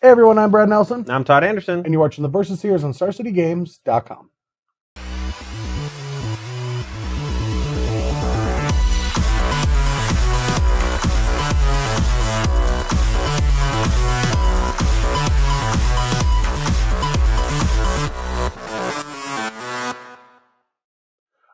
Hey everyone, I'm Brad Nelson, I'm Todd Anderson. and you're watching the Versus Series on StarCityGames.com.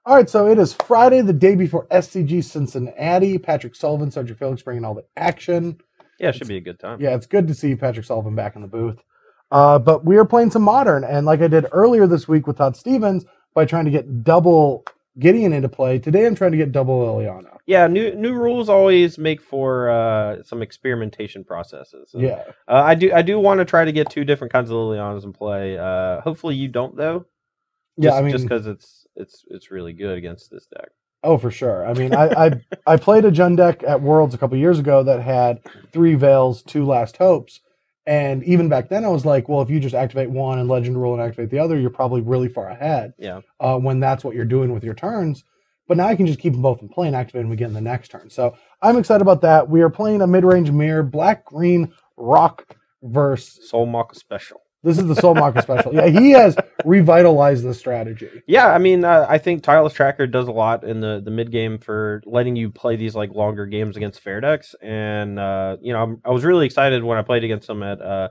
All right, so it is Friday, the day before SCG Cincinnati. Patrick Sullivan, Sergio Felix bringing all the action. Yeah, it should be a good time. Yeah, it's good to see Patrick Sullivan back in the booth. Uh, but we are playing some modern, and like I did earlier this week with Todd Stevens, by trying to get double Gideon into play. Today, I'm trying to get double Liliana. Yeah, new new rules always make for uh, some experimentation processes. And, Yeah, uh, I do I do want to try to get two different kinds of Lilianas in play. Uh, hopefully you don't though. yeah. Just, I mean, just because it's it's it's really good against this deck. Oh for sure. I mean, I, I I played a Jund deck at Worlds a couple years ago that had three Veils, two Last Hopes, and even back then I was like, well, if you just activate one and Legend Rule and activate the other, you're probably really far ahead. Yeah. uh, when that's what you're doing with your turns. But now I can just keep them both in play and activate them again the next turn. So I'm excited about that. We are playing a mid-range mirror, black green rock verse. Sol Malka special. This is the Sol Malka special. Yeah, he has revitalized the strategy. Yeah, I mean, uh, I think Tireless Tracker does a lot in the the mid game for letting you play these like longer games against fair decks, and uh, you know, I'm, I was really excited when I played against him at uh,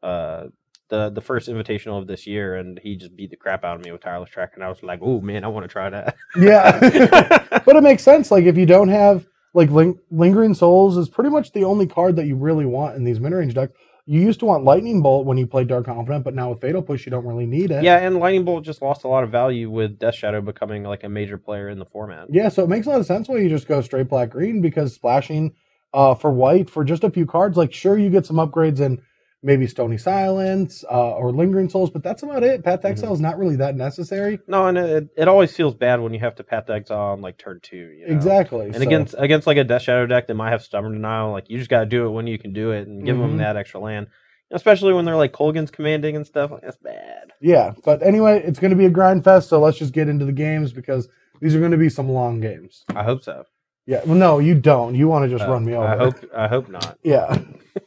uh, the the first invitational of this year, and he just beat the crap out of me with Tireless Tracker, and I was like, oh man, I want to try that. Yeah, but it makes sense. Like if you don't have like ling- lingering souls is pretty much the only card that you really want in these mid-range decks. You used to want lightning bolt when you played Dark Confidant, but now with fatal push you don't really need it. yeah, and Lightning Bolt just lost a lot of value with Death Shadow becoming like a major player in the format. Yeah, so it makes a lot of sense why you just go straight black green because splashing uh, for white for just a few cards, like sure you get some upgrades in maybe Stony Silence uh, or Lingering Souls, but that's about it. Path to Mhm. Exile is not really that necessary. No, and it, it always feels bad when you have to Path to Exile on like turn two. You know? Exactly. And so- against against like a Death Shadow deck that might have Stubborn Denial, like you just got to do it when you can do it and give Mhm. them that extra land. Especially when they're like Kolaghan's commanding and stuff. Like that's bad. yeah, but anyway, it's going to be a grind fest, so let's just get into the games because these are going to be some long games. I hope so. Yeah, well, no, you don't. You want to just Uh, run me over. I hope I hope not. Yeah.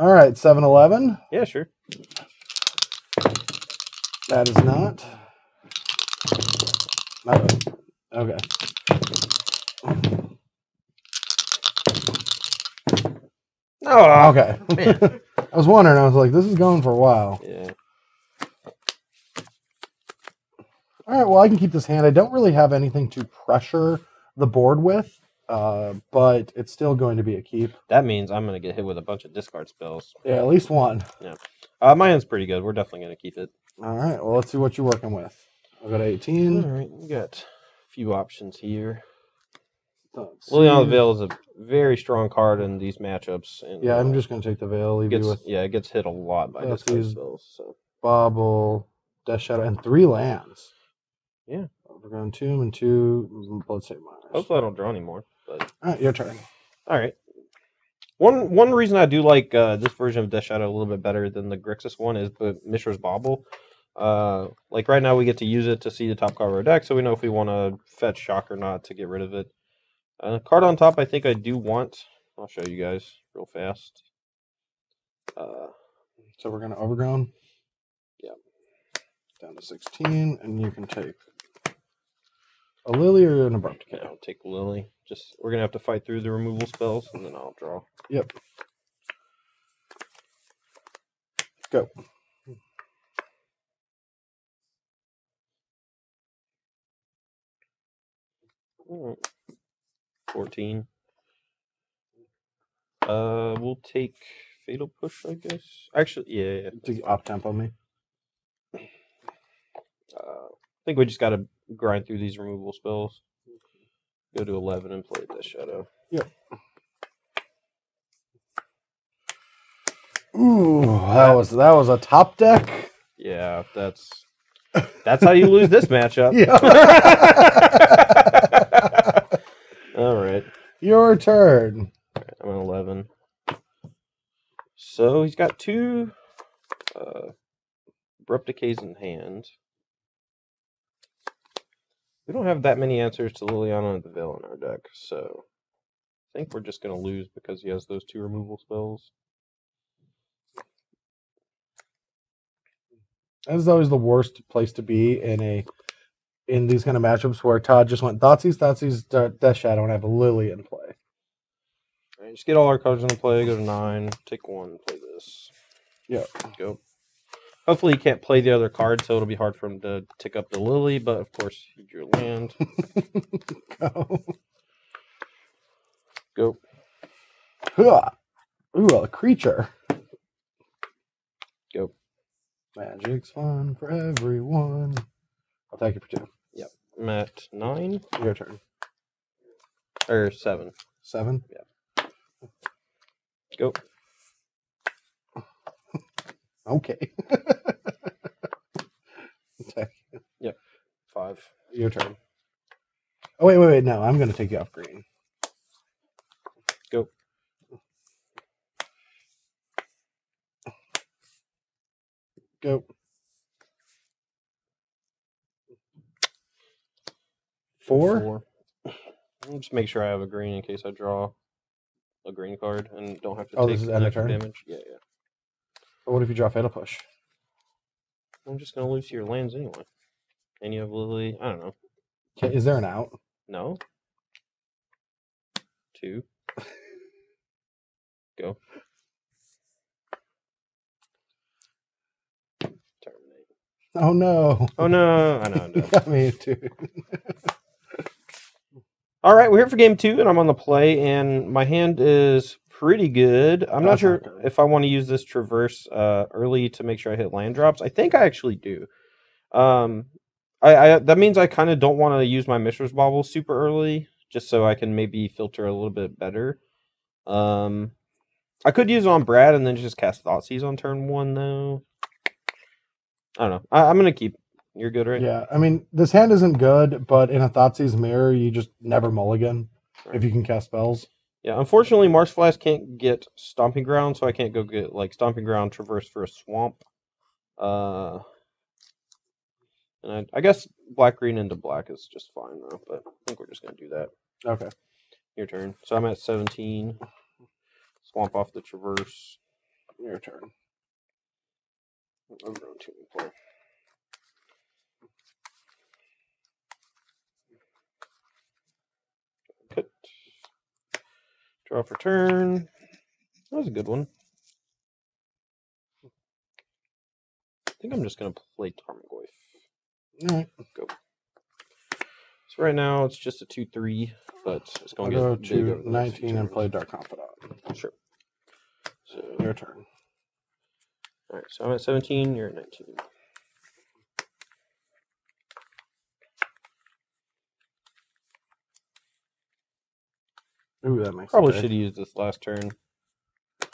All right, 7 Eleven. Yeah, sure. That is not. No. Okay. Oh, Okay. man. I was wondering. I was like, this is going for a while. yeah. All right. Well, I can keep this hand. I don't really have anything to pressure the board with, uh, but it's still going to be a keep. That means I'm gonna get hit with a bunch of discard spells. Yeah, at least one. Uh, my hand's pretty good. We're definitely gonna keep it. All right. Well, let's see what you're working with. I've got 18. All right, we got a few options here. Liliana the Veil is a very strong card in these matchups. And, Yeah, I'm uh, just going to take the veil. Leave gets with yeah, it gets hit a lot by discard spells. So Bauble, Death Shadow, and three lands. Yeah. Overgrown Tomb and two Bloodstained Mires. hopefully I don't draw anymore. But All right, your turn. all right. One one reason I do like uh, this version of Death Shadow a little bit better than the Grixis one is but Mishra's Bauble. Uh, like right now we get to use it to see the top card of our deck, so we know if we want to fetch shock or not to get rid of it. Uh, card on top, I think I do want. I'll show you guys real fast. Uh, So we're going to Overgrown. Yeah. Down to 16, and you can take a Lily or an Abrupt Decay. I'll take Lily. Just we're gonna have to fight through the removal spells, and then I'll draw. Yep. Go. 14. Uh, we'll take Fatal Push, I guess. Actually, yeah, yeah. To off tempo me. Uh, think we just gotta grind through these removal spells. Go to 11 and play Death Shadow. Yep. Ooh, that was that was a top deck. Yeah, that's that's how you lose this matchup. Yeah. All right. Your turn. I'm at 11. So he's got two uh, abrupt decays in hand. We don't have that many answers to Liliana and the Veil in our deck, so I think we're just going to lose because he has those two removal spells. This is always the worst place to be in a in these kind of matchups where Todd just went Thoughtseize, Thoughtseize, De- Death Shadow, and have a Lily in play. All right, just get all our cards into play. Go to nine. Take one. Play this. Yeah. Go. Hopefully, he can't play the other card, so it'll be hard for him to tick up the lily. But of course, he drew land. Go. Go. Hua. Ooh, a creature. Go. Magic's fun for everyone. I'll take it for two. I'm at nine Your turn. or seven. Seven. Yeah. Go. Okay. Attack. Five. Your turn. Oh wait, wait, wait. No, I'm gonna take you off green. Go. Go. Four. Four. I'll just make sure I have a green in case I draw a green card and don't have to Oh, take this is end of extra turn? damage. Yeah, yeah. But what if you draw Fatal Push? I'm just gonna lose to your lands anyway. And you have Lily. I don't know. Okay, is there an out? No. Two. Go. Terminate. Oh no! Oh no! I know. I. Got me too. All right, we're here for game two, and I'm on the play, and my hand is pretty good. I'm not That's sure not if I want to use this traverse uh, early to make sure I hit land drops. I think I actually do. Um, I, I that means I kind of don't want to use my Mishra's Bauble super early, just so I can maybe filter a little bit better. Um, I could use it on Brad and then just cast Thoughtseize on turn one, though. I don't know. I, I'm gonna keep. You're good, right? Yeah, I mean this hand isn't good, but in a Thoughtseize mirror, you just never mulligan if you can cast spells. Yeah, unfortunately, Marsh Flats can't get Stomping Ground, so I can't go get like Stomping Ground Traverse for a swamp. Uh, and I, I guess black green into black is just fine though. But I think we're just gonna do that. Okay. Your turn. So I'm at 17. Swamp off the Traverse. Your turn. I'm going to play. Cut. Draw for turn. That was a good one. I think I'm just gonna play Tarmogoyf. Mm, all right. So right now it's just a two three, but it's I'll gonna go to the next few 19 and play Dark Confidant. Sure. So Your turn. all right, so I'm at 17. You're at 19. Ooh, that makes Probably should have used this last turn.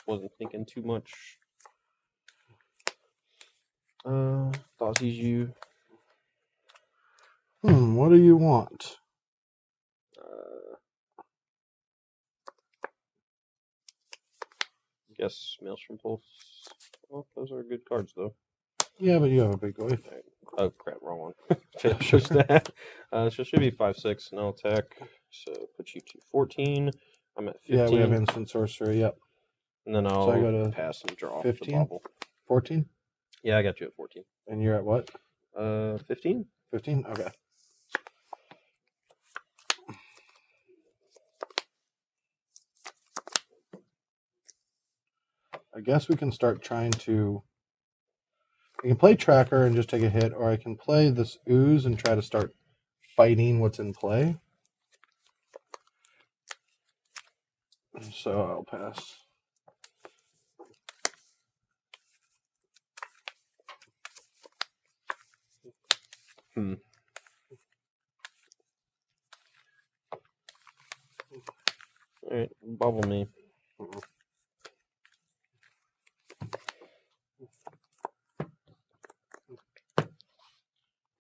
Wasn't thinking too much. Uh, Thoughtseize you. Hmm, what do you want? Uh, guess Maelstrom Pulse. Well, those are good cards though. Yeah, but you have a big goy. Oh crap, wrong one. Show stat. Uh, so it should be five six. No attack. So put you to fourteen. I'm at fifteen. Yeah, we have instant sorcery. Yep. and then I'll I go to pass and draw 15? the Bauble. 14? Yeah, I got you at fourteen. And you're at what? Uh, fifteen. 15? Okay. I guess we can start trying to. I can play tracker and just take a hit, or I can play this ooze and try to start fighting what's in play. So I'll pass. Hmm. All right, bubble me. Mhm.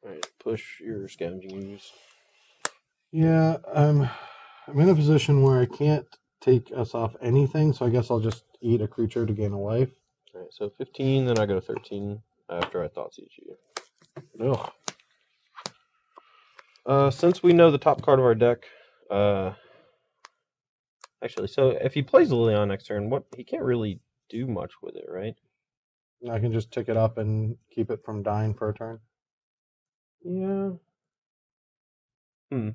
All right, push your Scavenging Ooze? Yeah, I'm. I'm in a position where I can't take us off anything, so I guess I'll just eat a creature to gain a life. All right, so 15, then I go to 13 after I thought you. Ugh. Uh, since we know the top card of our deck, uh, actually, so if he plays Lilion next turn, what he can't really do much with it, right? I can just tick it up and keep it from dying for a turn. Yeah. Hmm.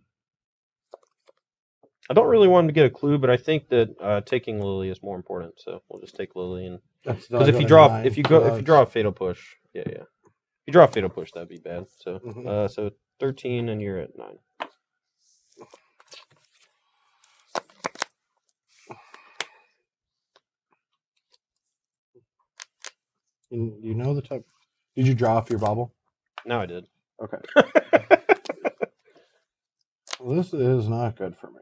I don't really want him to get a clue, but I think that uh, taking Lily is more important. So we'll just take Lily, and because if you draw, nine, if you go, if you draw a fatal push, yeah, yeah. If you draw a fatal push, that'd be bad. So, Mhm. uh, so thirteen, and you're at nine. you, you know the type. Did you draw off your Bauble? No, I did. Okay. This is not good for me.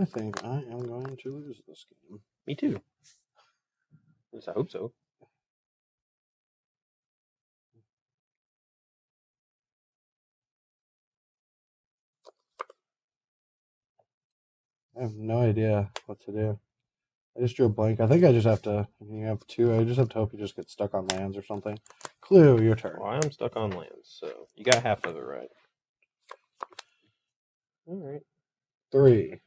I think I am going to lose this game. Me too. At least I hope so. I have no idea what to do. I just drew a blank. I think I just have to. You have two. I just have to hope you just get stuck on lands or something. Clue, your turn. Well, I am stuck on lands, so you got half of it right. All right. Three.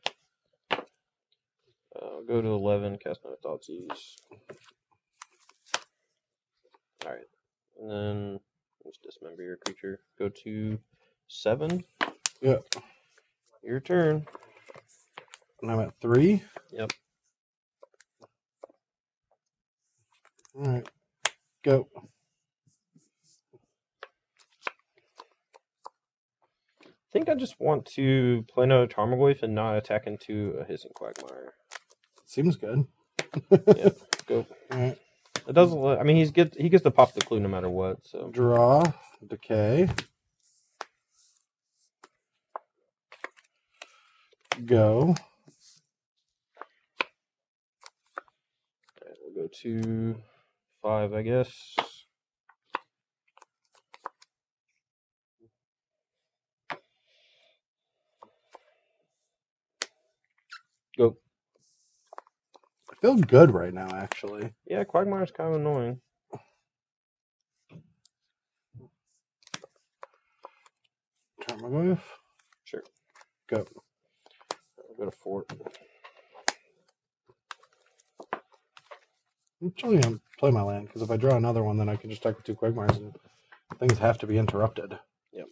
Uh, I'll go to 11, cast no Thoughtseize. Alright. And then just dismember your creature. Go to 7. Yeah. Your turn. And I'm at three. Yep. All right. Go. I think I just want to play another Tarmogoyf and not attack into a Hissing Quagmire. Seems good. yeah, Go. All right. It doesn't. Let, I mean, he's get he gets to pop the clue no matter what. So Draw. Decay. Go. Alright, we'll go to five, I guess. Go. I feel good right now, actually. Yeah, Quagmire's kind of annoying. Tarmogoyf. Sure. Go. I'll go to four. I'm actually gonna play my land because if I draw another one, then I can just attack with two Quagmires and things have to be interrupted. Yep.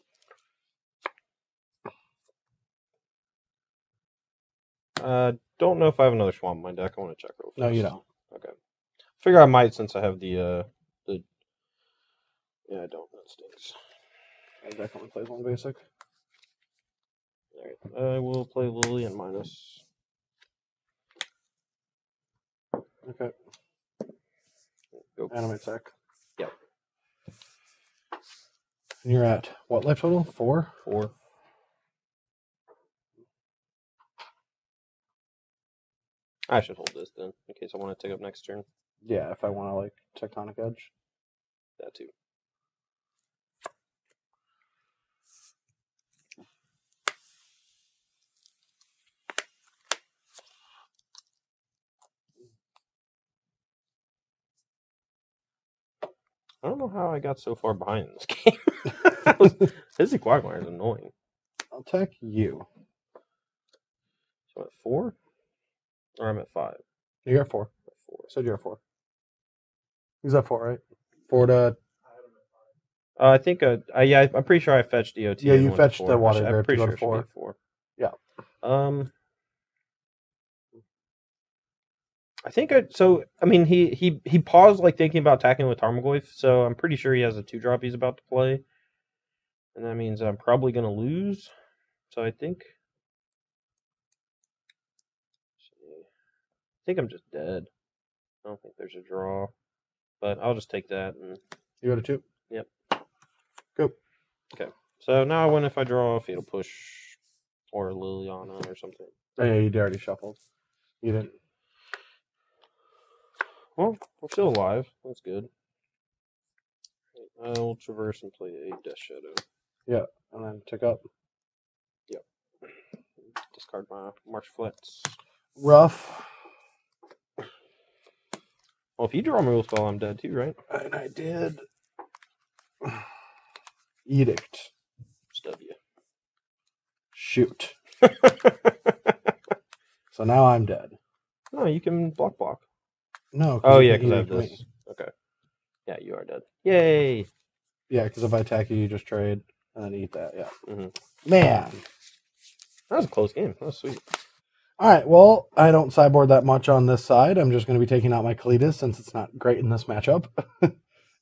Uh, don't know if I have another swamp in my deck. I want to check real quick. No, you don't. Okay. Figure I might since I have the uh the. Yeah, I don't. That stinks. I definitely play one basic. All right. I will play Lily and minus. Okay. Go. Animate sec. Yep. And you're at what life total? Four? Four. I should hold this then, in case I want to take up next turn. Yeah, if I want to like tectonic edge. That too. I don't know how I got so far behind in this game. Hizzy Quagmire is annoying. I'll attack you. So I'm at four? Or I'm at five? You're at four. At four. Said you're at four. He's at four, right? Four to Uh, I think, uh, uh, yeah, I'm pretty sure I fetched DOT. Yeah, you fetched the I water I'm pretty sure should four. Yeah. Um, I think I so I mean he he he paused like thinking about attacking with Tarmogoyf, so I'm pretty sure he has a two drop he's about to play, and that means I'm probably gonna lose. So I think, I think I'm just dead. I don't think there's a draw, but I'll just take that. And you got a two. Yep. Go. Okay. so now I win if I draw a fatal push or Liliana or something. Oh yeah, you already shuffled. You didn't. Well, we're still alive. That's good. I will traverse and play a Death Shadow. Yeah, and then tick up. Yep. Discard my Marsh Flats. Rough. Well, if you draw a move spell, I'm dead too, right? And I did. Edict. Stub you. Shoot. So now I'm dead. No, you can block block. No. Oh yeah, because I have me. this. Okay. Yeah, you are dead. Yay! Yeah, because if I attack you, you just trade and then eat that. Yeah. Mhm. Man. That was a close game. That was sweet. All right. Well, I don't sideboard that much on this side. I'm just going to be taking out my Cletus since it's not great in this matchup,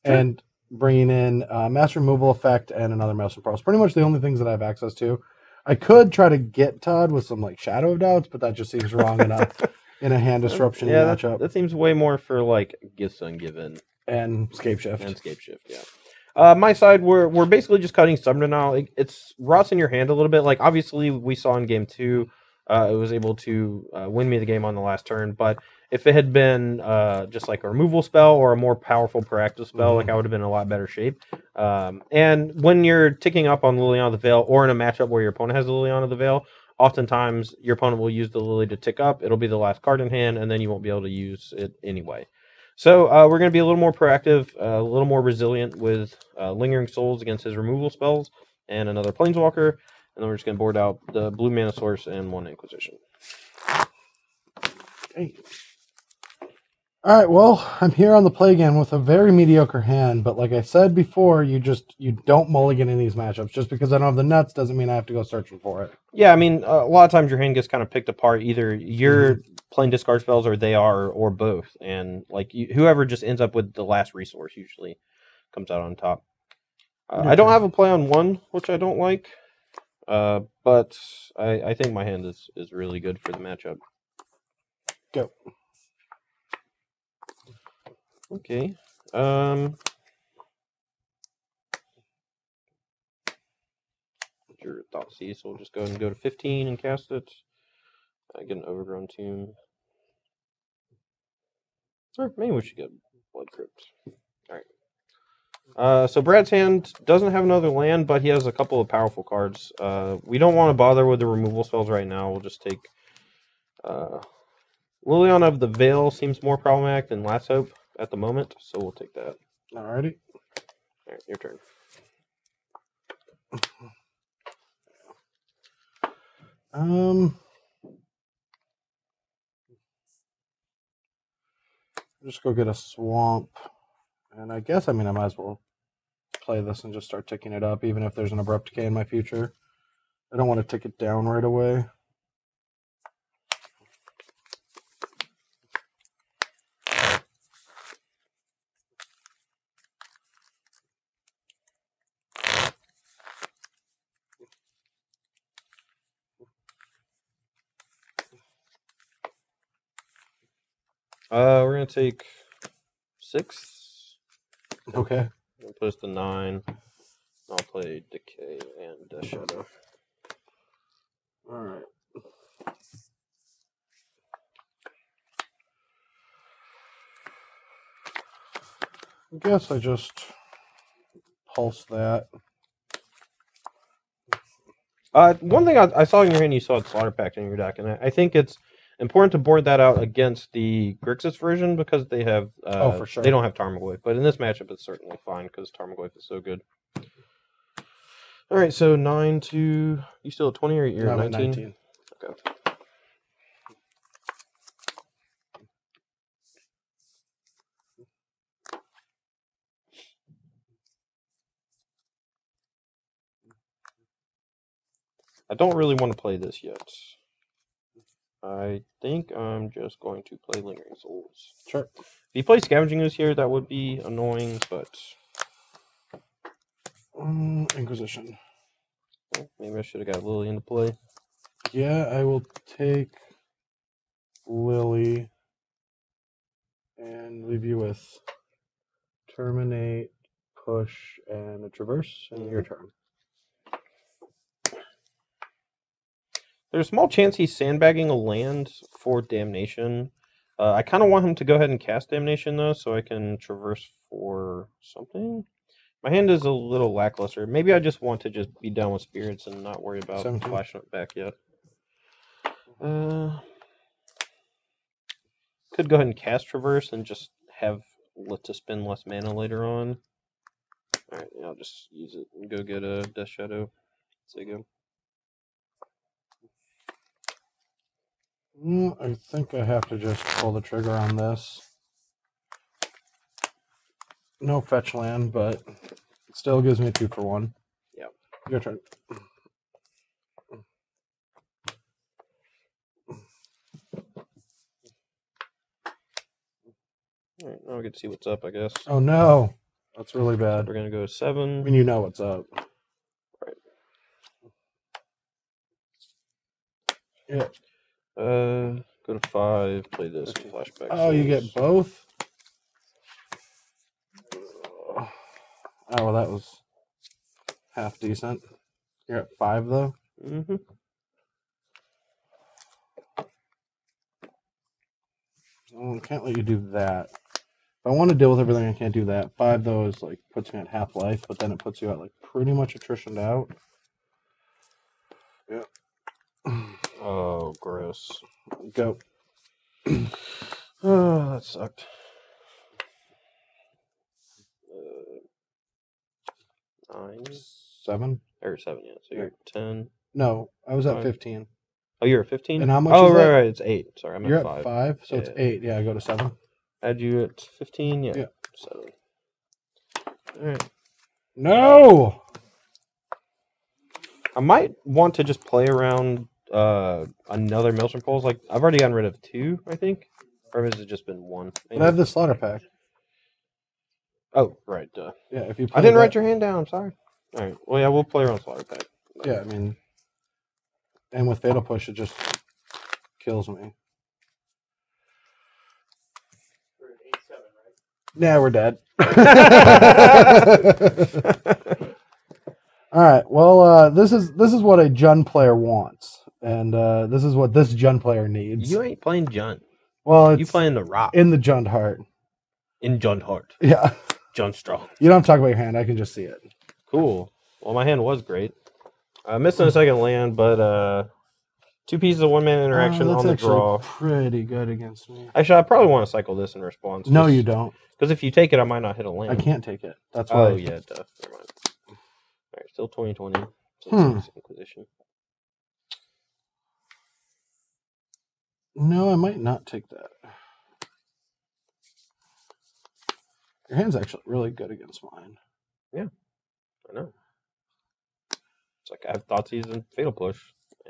and bringing in uh, mass removal effect and another mass Maelstrom Pulse. Pretty much the only things that I have access to. I could try to get Todd with some like Shadow of Doubts, but that just seems wrong a in a hand disruption yeah, that, matchup that seems way more for like gifts ungiven and Scape Shift. and scape shift. Yeah. Uh, my side, we're we're basically just cutting Summoner now. Like, it's rots in your hand a little bit. Like obviously we saw in game two, uh, it was able to uh, win me the game on the last turn. But if it had been uh, just like a removal spell or a more powerful proactive spell, like I would have been in a lot better shape. Um, and when you're ticking up on Liliana of the Veil, or in a matchup where your opponent has Liliana of the Veil, oftentimes your opponent will use the Lily to tick up. It'll be the last card in hand, and then you won't be able to use it anyway. So uh, we're going to be a little more proactive, uh, a little more resilient with uh, Lingering Souls against his removal spells and another Planeswalker. And then we're just going to board out the Blue Mana Source and one Inquisition. Okay. All right, well, I'm here on the play again with a very mediocre hand, but like I said before, you just you don't mulligan in these matchups. Just because I don't have the nuts doesn't mean I have to go searching for it. Yeah, I mean, a lot of times your hand gets kind of picked apart. Either you're playing discard spells, or they are, or both. And like you, whoever just ends up with the last resource usually comes out on top. Uh, I don't have a play on one, which I don't like, uh, but I, I think my hand is is really good for the matchup. Go. Okay. Um. Your Thoughtseize, so we'll just go ahead and go to 15 and cast it. Uh, get an overgrown tomb. Or maybe we should get Blood Crypt. Alright. Uh, so Brad's hand doesn't have another land, but he has a couple of powerful cards. Uh, we don't want to bother with the removal spells right now. We'll just take. Uh, Liliana of the Veil seems more problematic than Last Hope at the moment, so we'll take that. Alrighty. Alright, your turn. Um. Just go get a swamp, and I guess I mean I might as well play this and just start ticking it up, even if there's an abrupt decay in my future. I don't want to tick it down right away. Uh, we're gonna take six. Okay. We'll put us to nine. I'll play Decay and Death Shadow. All right. I guess I just pulse that. Uh, one thing I, I saw in your hand, you saw it Slaughter Pact in your deck, and I, I think it's important to board that out against the Grixis version because they have. Uh, Oh, for sure. They don't have Tarmogoyf, but in this matchup, it's certainly fine because Tarmogoyf is so good. All right, so nine to you still at twenty or you're at at 19? 19. Okay. I don't really want to play this yet. I think I'm just going to play Lingering Souls. Sure. If you play Scavenging Ooze here, that would be annoying, but Um, Inquisition. well, maybe I should have got Lily into play. Yeah, I will take Lily and leave you with terminate, push, and a traverse, and your turn. There's a small chance he's sandbagging a land for Damnation. Uh, I kind of want him to go ahead and cast Damnation, though, so I can traverse for something. My hand is a little lackluster. Maybe I just want to just be done with spirits and not worry about 17. flashing it back yet. Uh, could go ahead and cast Traverse and just have let to spend less mana later on. Alright, yeah, I'll just use it and go get a Death Shadow. Say go. Mm, I think I have to just pull the trigger on this. No fetch land, but it still gives me a two for one. Yep. Your turn. All right, now we get to see what's up, I guess. Oh no, that's really bad. We're gonna go I seven. mean, you know what's up. Right. Yeah. Uh, go to five. Play this flashback. Oh, you get both. Oh well, that was half decent. You're at five though. Mm-hmm. Oh, I can't let you do that. If I want to deal with everything, I can't do that. Five though is like puts me at half life, but then it puts you at like pretty much attritioned out. Yeah. Oh, gross. Go. Oh, that sucked. Uh, nine Seven? or seven, yeah. So you're at ten. No, I was at Five. fifteen. Oh, you're at fifteen. And how much Oh, is right, that? right. It's eight. Sorry, I'm You're at at five. five, so it's eight. Yeah, I go to seven. Add you at fifteen. Yeah. Yeah. Seven. All right. No. I might want to just play around uh another Maelstrom Pulse. Like I've already gotten rid of two, I think. Or has it just been one? But I have the Slaughter Pact. Oh, right. Duh. Yeah, if you. I didn't that- write your hand down. I'm Sorry. All right. Well, yeah, we'll play around Slaughter Pact. Yeah, I mean, and with fatal push, it just kills me. Yeah, we're dead. All right. Well, uh, this is this is what a Jun player wants, and uh, this is what this Jund player needs. you ain't playing Jund. well, it's You playing the Rock in the Jund heart. in Jund Heart. Yeah, Jund Strong. you don't have to talk about your hand. I can just see it. Cool. Well, my hand was great. I missed on a second land, but uh, two pieces of one man interaction Uh, on the draw. Pretty good against me. Actually, I probably want to cycle this in response. No, you don't. Because if you take it, I might not hit a land. I can't take it. That's why. Oh yeah, duh. Never mind. All right, still 2020. Hmm. Inquisition. No, I might not take that. Your hand's actually really good against mine. Yeah, I know. It's like I have Thoughtseize and Fatal Push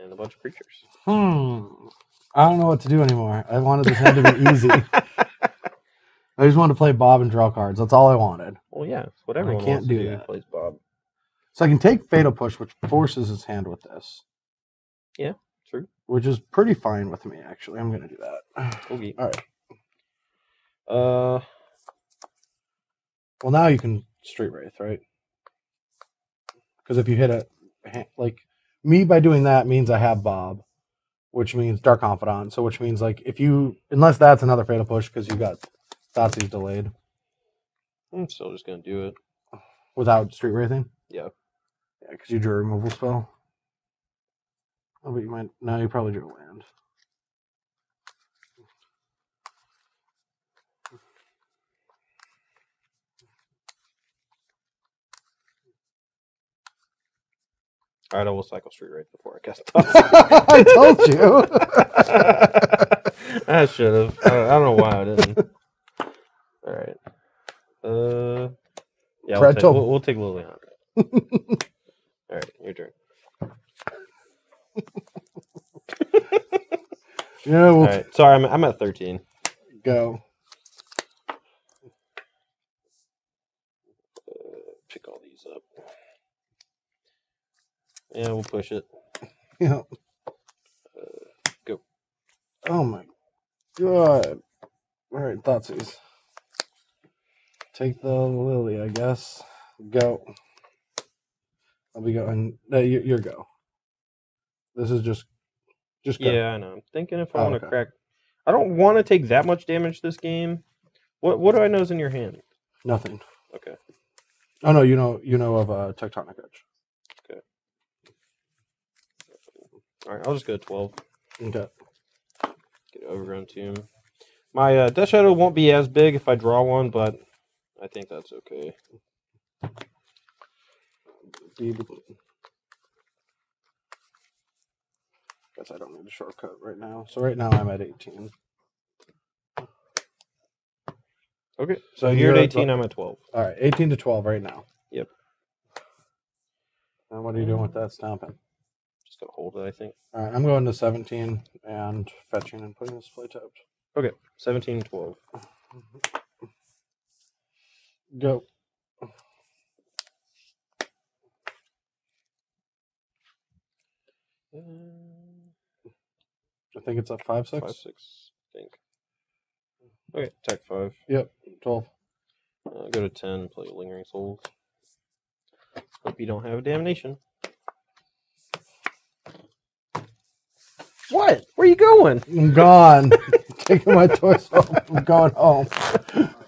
and a bunch of creatures. Hmm. I don't know what to do anymore. I wanted this hand to be easy. I just wanted to play Bob and draw cards. That's all I wanted. Well, yeah, whatever. I can't do do. that. Plays Bob. So I can take Fatal Push, which forces his hand with this. Yeah. Which is pretty fine with me, actually. I'm going to do that. Okay. All right. Uh, Well, now you can Street Wraith, right? Because if you hit a ha- like me by doing that means I have Bob, which means Dark Confidant. So which means like if you unless that's another fatal push because you got Thoughtseize delayed I'm still just gonna do it. without Street Wraithing. Yeah. Yeah, because you drew a removal spell. Oh, but you might no, you probably drew a land. All right, I will cycle Street Wraith before I cast. I told you. I should have. I, don't know why I didn't. All right. Uh, yeah, we'll take, we'll, we'll take Liliana. All right, your turn. Yeah, we'll All right, sorry, I'm I'm at thirteen. go. Uh, pick all these up. Yeah, we'll push it. Yeah. Uh, go. Oh my god. All right, Thoughtseize. Take the lily, I guess. Go. I'll be going. No, you, your go. This is just, just go. Yeah, I know. I'm thinking if I Oh, want to okay. crack. I don't want to take that much damage this game. What What do I know is in your hand? Nothing. Okay. Oh no, you know, you know of uh, tectonic edge. Okay. All right, I'll just go twelve. Okay. Get overgrown tomb. My uh, Death Shadow won't be as big if I draw one, but I think that's okay. Guess I don't need a shortcut right now. So right now I'm at 18. Okay. So you're at at 18. I'm at 12. All right, 18 to 12 right now. Yep. And what are you doing with that stomping? Just gonna hold it. I think. All right, I'm going to 17 and fetching and putting this play tapped. 17, 12. Go. Think it's at 5 6. Five, six. I think. Okay. Attack five. Yep, 12. Uh, go to 10. Play lingering souls. Hope you don't have a damnation. What? Where are you going? I'm gone. Taking my toys home. I'm going home.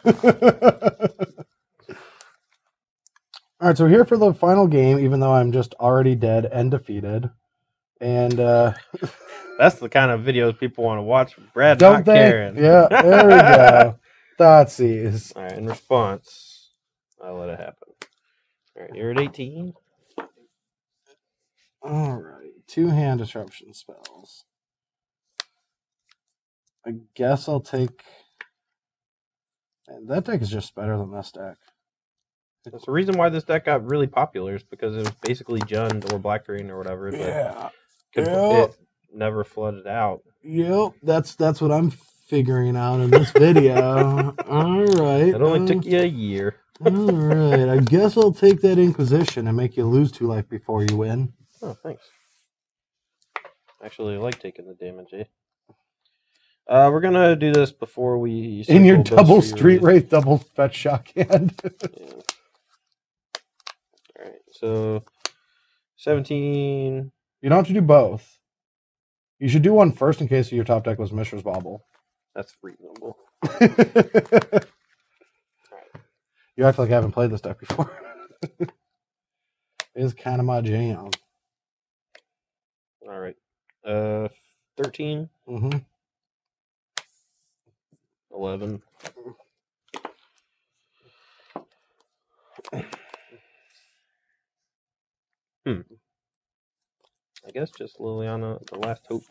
All right, so we're here for the final game, even though I'm just already dead and defeated. And uh, That's the kind of videos people want to watch. Brad don't not they? caring. Yeah, there we go. Thoughtseize. All right. In response, I'll let it happen. All right. You're at 18. All right, two hand disruption spells. I guess I'll take. And that deck is just better than this deck. That's the reason why this deck got really popular is because it was basically Jund or Black Green or whatever. But Yeah. could, Yeah. it never flooded out. Yep, that's that's what I'm figuring out in this video. all right. It only uh, took you a year. All right. I guess I'll take that Inquisition and make you lose two life before you win. Oh, thanks. Actually, I like taking the damage, eh? Uh, we're gonna do this before we In your double street Fury. wraith, double fetch shock hand. Yeah. All right, so seventeen. you don't have to do both. You should do one first in case your top deck was Mishra's Bauble. That's reasonable. you act like I haven't played this deck before. it's kind of my jam. All right. Uh, thirteen. Mm-hmm. 11. Hmm. I guess just Liliana, the last hope.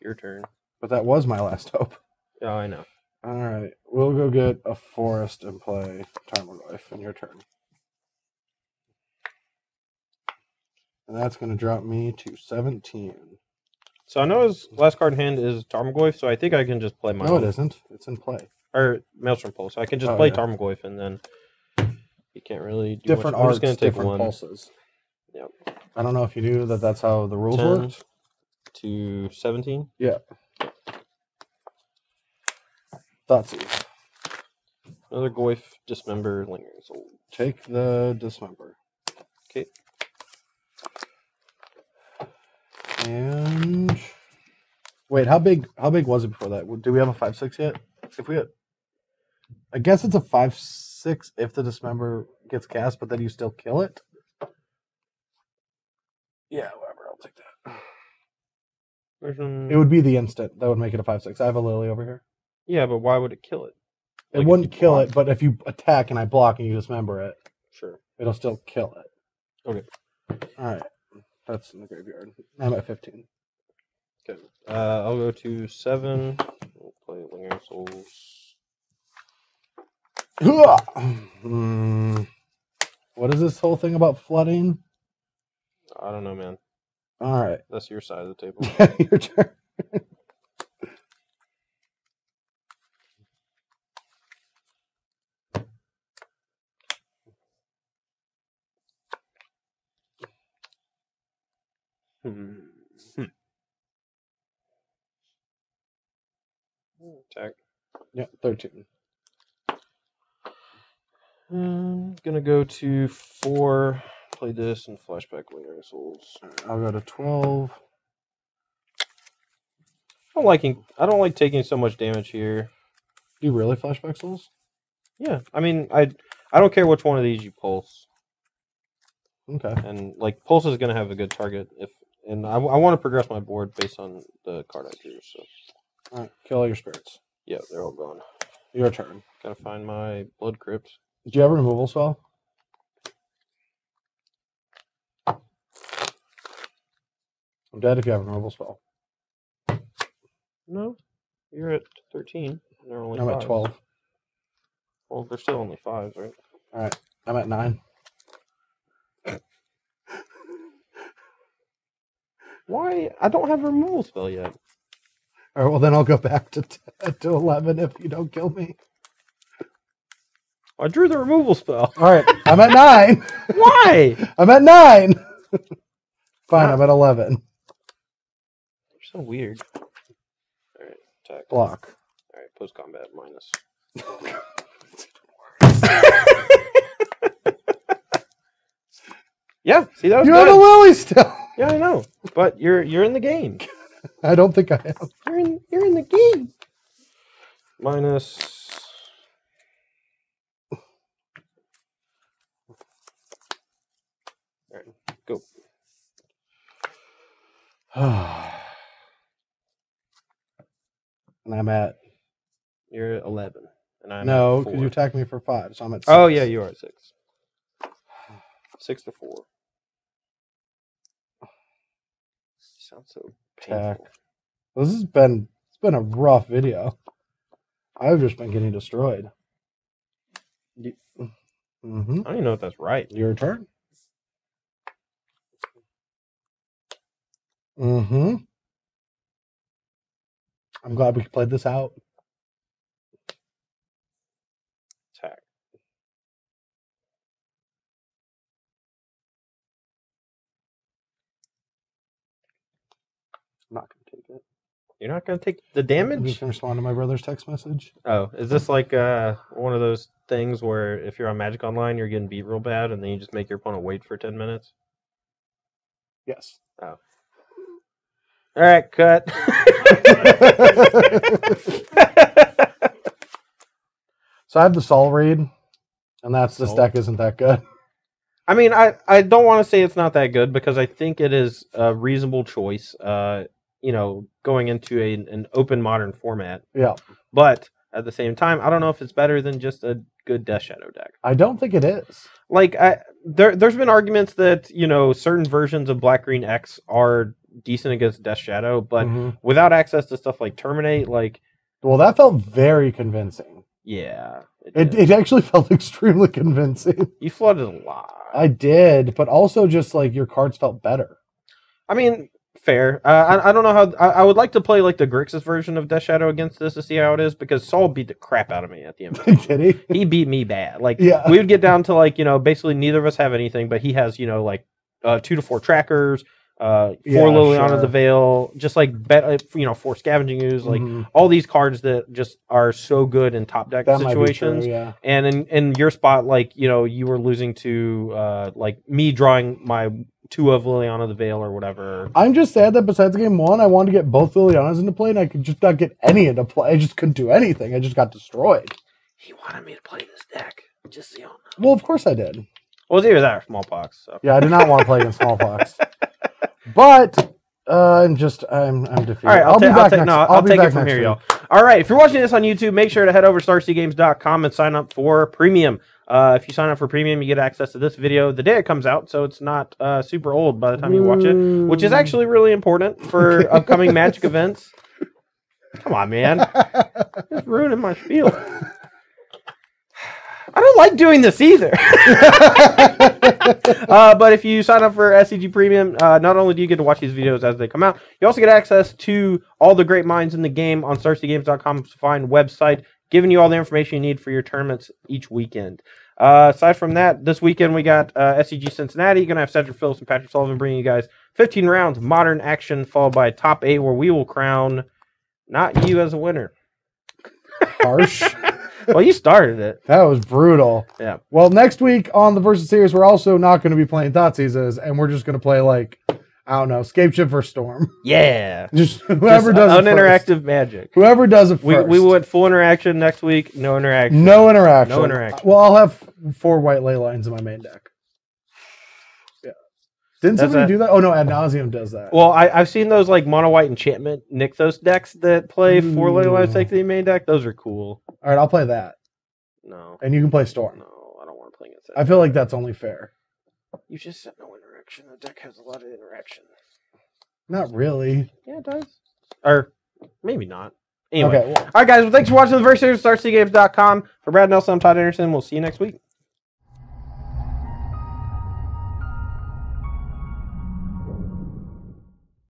Your turn. But that was my last hope. Yeah, I know. All right, we'll go get a forest and play Tarmogoyf in your turn. And that's going to drop me to 17. So I know his last card in hand is Tarmogoyf, so I think I can just play my No, it isn't. It's in play. Or Maelstrom Pulse. I can just Oh, play yeah. Tarmogoyf and then you can't really do Different much. I'm arts, just gonna take different one pulses. Yep. I don't know if you knew that that's how the rules 10. worked. to 17. Yeah. That's it. Another Goyf, Dismember, Lingering Soul. Take the dismember. Okay. And wait, how big? How big was it before that? Do we have a five six yet? If we, had, I guess it's a five six if the dismember gets cast, but then you still kill it. Yeah, whatever. I'll take that. Version. It would be the instant that would make it a five six. I have a lily over here. yeah, but why would it kill it? It Like if wouldn't kill block- it, but if you attack and I block and you dismember it, Sure. it'll still kill it. Okay. All right. That's in the graveyard. I'm at 15. Good. Uh, I'll go to 7. We'll play Lingering Souls. Hmm. What is this whole thing about flooding? I don't know, man. All right. That's your side of the table. Yeah, Your turn. Hmm. Attack. Yeah, 13. I'm gonna go to 4. Play this and flashback Lingering Souls. I'll go to 12. I don't liking. I don't like taking so much damage here. Do you really flashback souls? Yeah, I mean, I I don't care which one of these you pulse, Okay. and like pulse is gonna have a good target if, and I, I want to progress my board based on the card I drew. So All right. Kill all your spirits. yeah, they're all gone. Your turn. Gotta find my blood crypt. Do you have a removal spell? I'm dead if you have a removal spell. No, you're at thirteen. And they're only I'm at 12. Well, they're still only fives, right? All right, I'm at 9. Why? I don't have a removal spell yet. All right, well, then I'll go back to 10, to 11 if you don't kill me. I drew the removal spell. All right, I'm at 9. Why? I'm at 9. Fine. I'm at 11. You're so weird. All right, attack. Block. All right, post combat minus. Yeah, see that was You have a good. lily still. Yeah, I know, but you're you're in the game. I don't think I am. You're in you're in the game. Minus. All right, go. And I'm at You're at eleven, and I'm no, because you attacked me for five, so I'm at. Six. Oh yeah, you are at six. Six to four. Sounds so Attack. painful. This has been it's been a rough video. I've just been getting destroyed. Mm-hmm. I don't even know if that's right. Your turn. Mm-hmm. I'm glad we played this out. Attack. I'm not gonna take it. You're not gonna take the I'm damage. just gonna respond to my brother's text message. Oh, is this like uh one of those things where if you're on Magic Online, you're getting beat real bad, and then you just make your opponent wait for ten minutes? Yes. All right, cut. So I have the Sol read, and that's this Sol? deck isn't that good. I mean, I, I don't want to say it's not that good because I think it is a reasonable choice. Uh, you know, going into a, an open modern format, Yeah. but at the same time, I don't know if it's better than just a good Death Shadow deck. I don't think it is. Like, I there there's been arguments that you know certain versions of Black Green X are decent against Death Shadow, but Mhm. without access to stuff like Terminate, like well, that felt very convincing. yeah, It, did. it actually felt extremely convincing. you flooded a lot. I did, but also just like your cards felt better. I mean, fair. Uh, I, I don't know how. I, I would like to play like the Grixis version of Death Shadow against this to see how it is because Sol beat the crap out of me at the end. Did he? he beat me bad. Like Yeah. we would get down to like you know basically neither of us have anything, but he has you know like uh, two to four trackers, uh, Yeah, four Liliana sure. the Veil, just like bet uh, you know four scavenging ooze, like Mhm. all these cards that just are so good in top deck that might be true, situations. yeah. And in in your spot, like you know, you were losing to uh like me drawing my two of Liliana the Veil or whatever. I'm just sad that besides game one, I wanted to get both Lilianas into play, and I could just not get any into play. I just couldn't do anything. I just got destroyed. He wanted me to play this deck. Just so you know. Well, of course I did. Well, it's either that or smallpox. So. Yeah, I did not want to play against smallpox, but uh, I'm just I'm I'm defeated. All right, I'll, be ta- I'll back next. no, I'll, I'll be take back it from here, week. y'all. All right, if you're watching this on YouTube, make sure to head over to starcitygames.com and sign up for premium. Uh, if you sign up for premium, you get access to this video the day it comes out, so it's not uh, super old by the time you watch it, which is actually really important for upcoming Magic events. Come on, man, it's ruining my spiel. I don't like doing this either. uh, but if you sign up for SCG Premium, uh, not only do you get to watch these videos as they come out, you also get access to all the great minds in the game on StarCityGames.com's fine website, giving you all the information you need for your tournaments each weekend. Uh, aside from that, this weekend we got uh, SCG Cincinnati. You're Going to have Cedric Phillips and Patrick Sullivan bringing you guys 15 rounds modern action, followed by top eight where we will crown not you as a winner. Harsh. Well, you started it. That was brutal. Yeah. Well, next week on the Versus Series, we're also not going to be playing Thoughtseize, and we're just going to play like I don't know, Scapeshift for Storm. Yeah. Just whoever Just does uninteractive magic. Whoever does it We, first. we went full interaction next week. No interaction. no interaction. No interaction. Well, I'll have four white ley lines in my main deck. Didn't That's somebody a- do that? Oh no, Ad Nauseam does that. Well, I, I've seen those like mono white enchantment Nykthos decks that play mm. four ley lines Ooh. take the main deck. Those are cool. All right, I'll play that, No, and you can play Storm. no, I don't want to play against that. I feel like that's only fair. you just said no interaction. The deck has a lot of interaction. Not really. Yeah, it does. Or maybe not. Anyway. Okay. Well, All right, guys. Well, thanks for watching the very serious StarCityGames.com. For Brad Nelson, I'm Todd Anderson. We'll see you next week.